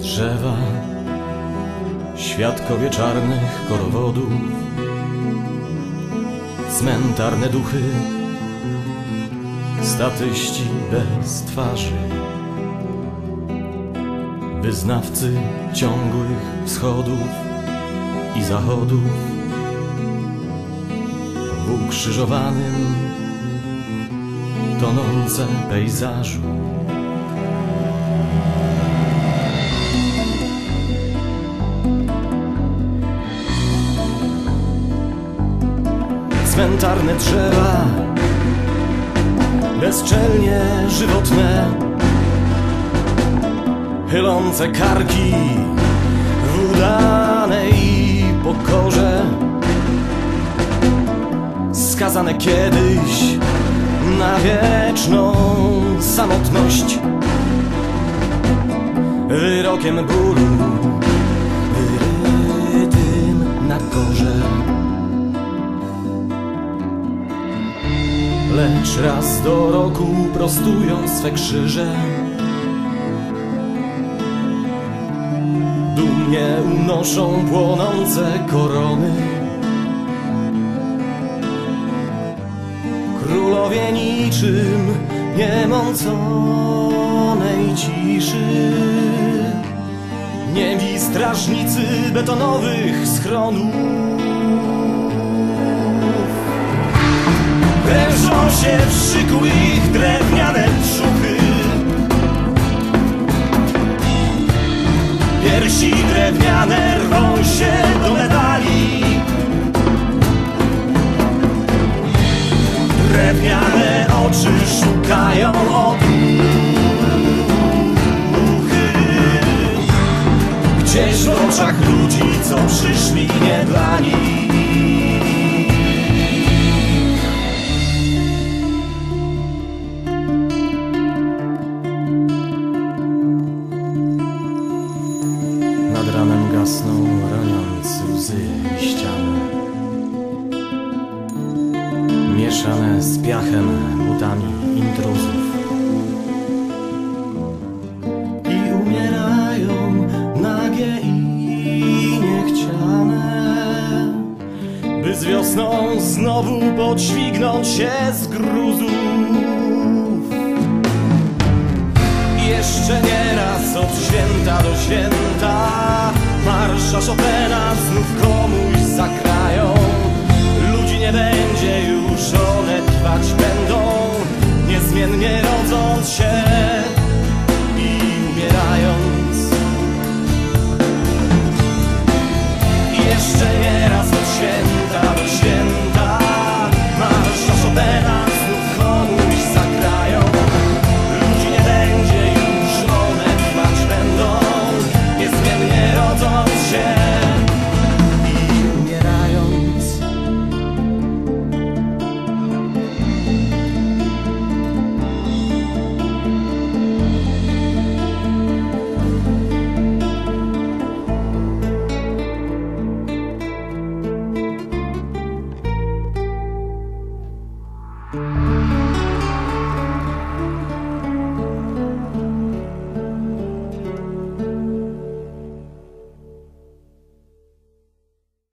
drzewa, świadkowie czarnych korowodów, cmentarne duchy, statyści bez twarzy, wyznawcy ciągłych wschodów i zachodów, w ukrzyżowanym, tonące pejzażu. Cmentarne drzewa, bezczelnie żywotne, chylące karki w udanej pokorze, skazane kiedyś na wieczną samotność, wyrokiem bólu, Lecz raz do roku prostują swe krzyże. Dumnie unoszą płonące korony. Królowie niczym niemąconej ciszy. Niemi strażnicy betonowych schronów się w ich drewniane brzuchy. Piersi drewniane rwą się do medali. Drewniane oczy szukają otuchy Gdzieś w oczach ludzi, co przyszli nie dla nich Mieszane z piachem, butami intruzów. I umierają nagie i niechciane By z wiosną znowu podźwignąć się z gruzów. Jeszcze nie raz od święta do święta Marsza Chopina znów komuś zagrają